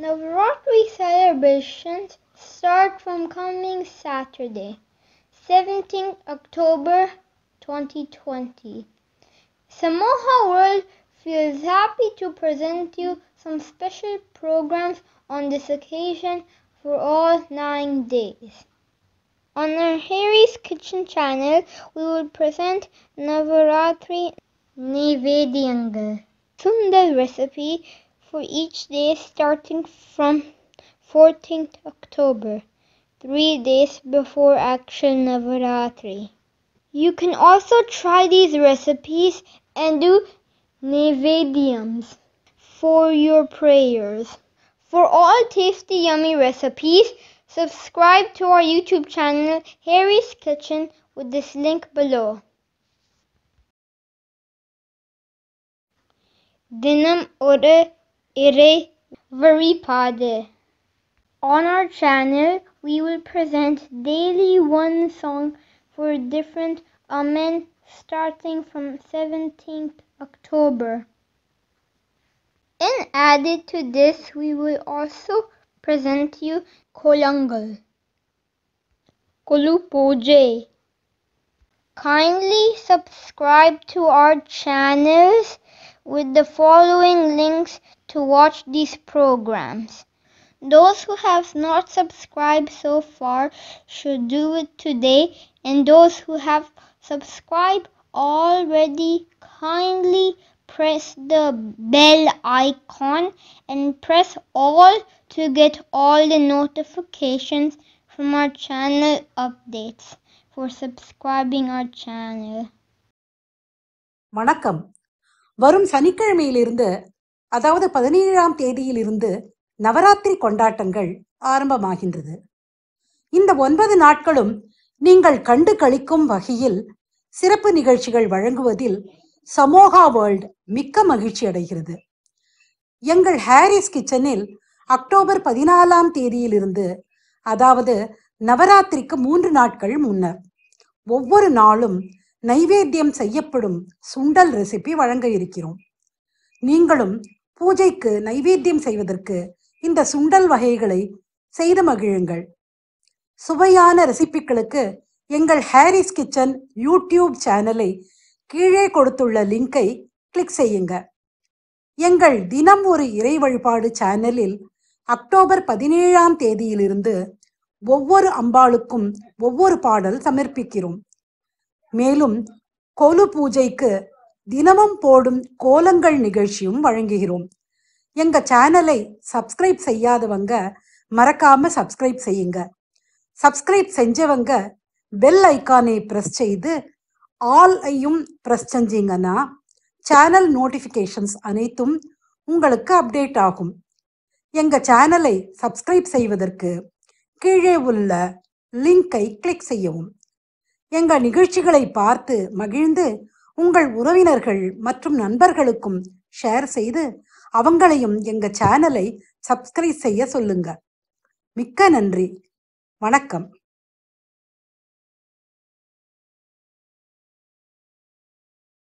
Navratri celebrations start from coming Saturday, 17th October 2020. Samoha World feels happy to present you some special programs on this occasion for all nine days. On our Harry's Kitchen channel, we will present Navaratri Nivedyangal, Sundal recipe for each day starting from 14th October, three days before actual Navaratri. You can also try these recipes and do nevedyams for your prayers. For all tasty yummy recipes, subscribe to our YouTube channel Harry's Kitchen with this link below. Dinam Oru Irai On our channel, we will present daily one song for different Amman starting from 17th October. And added to this, we will also present you Kolangal, Kolupoje. Kindly subscribe to our channels with the following links to watch these programs. Those who have not subscribed so far should do it today, and those who have subscribed already kindly press the bell icon and press all to get all the notifications from our channel updates for subscribing our channel. வணக்கம் வரும் சனிக்கிழமையிலிருந்து அதாவது பதினேழாம் தேதியிலிருந்து நவராத்திரி கொண்டாட்டங்கள் ஆரம்பமாகின்றது. இந்த ஒன்பது நாட்களும் நீங்கள் கண்டு கழிக்கும் வகையில் சிறப்பு நிகழ்ச்சிகள் வழங்குவதில் சமோகா வேர்ல்ட் மிக்க மகிழ்ச்சி அடைகிறது. எங்கள் ஹாரிஸ் கிச்சனில் அக்டோபர் பதினாலாம் தேதியிலிருந்து அதாவது நவராத்திரிக்கு மூன்று நாட்கள் முன்னர் ஒவ்வொரு நாளும் நைவேத்தியம் செய்யப்படும் சுண்டல் ரெசிபி வழங்க இருக்கிறோம். நீங்களும் பூஜைக்கு நைவேத்தியம் செய்வதற்கு இந்த சுண்டல் வகைகளை செய்து மகிழுங்கள். சுவையான ரெசிபிகளுக்கு எங்கள் ஹாரிஸ் கிச்சன் யூடியூப் சேனலை கீழே கொடுத்துள்ள லிங்கை கிளிக் செய்யுங்க. எங்கள் தினம் ஒரு இறை வழிபாடு சேனலில் அக்டோபர் பதினேழாம் தேதியிலிருந்து ஒவ்வொரு அம்பாளுக்கும் ஒவ்வொரு பாடல் சமர்ப்பிக்கிறோம். மேலும் கொலு பூஜைக்கு தினமும் போடும் கோலங்கள் நிகழ்ச்சியும் வழங்குகிறோம். எங்க சேனலை சப்ஸ்கிரைப் செய்யாதவங்க மறக்காம சப்ஸ்கிரைப் செய்யுங்க. சப்ஸ்கிரைப் செஞ்சவங்க பெல் ஐக்கானை பிரஸ் செய்து ஆல் ஐயும் பிரஸ் செஞ்சீங்கன்னா சேனல் நோட்டிஃபிகேஷன்ஸ் அனைத்தும் உங்களுக்கு அப்டேட் ஆகும். எங்க சேனலை சப்ஸ்கிரைப் செய்வதற்கு கீழே உள்ள லிங்கை கிளிக் செய்யவும். எங்கள் நிகழ்ச்சிகளை பார்த்து மகிழ்ந்து உங்கள் உறவினர்கள் மற்றும் நண்பர்களுக்கும் ஷேர் செய்து அவங்களையும் எங்க சேனலை சப்ஸ்கிரைப் செய்ய சொல்லுங்க. மிக்க நன்றி. வணக்கம்.